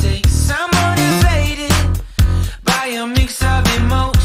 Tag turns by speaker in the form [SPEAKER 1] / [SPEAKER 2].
[SPEAKER 1] takes. I'm motivated by a mix of emotions.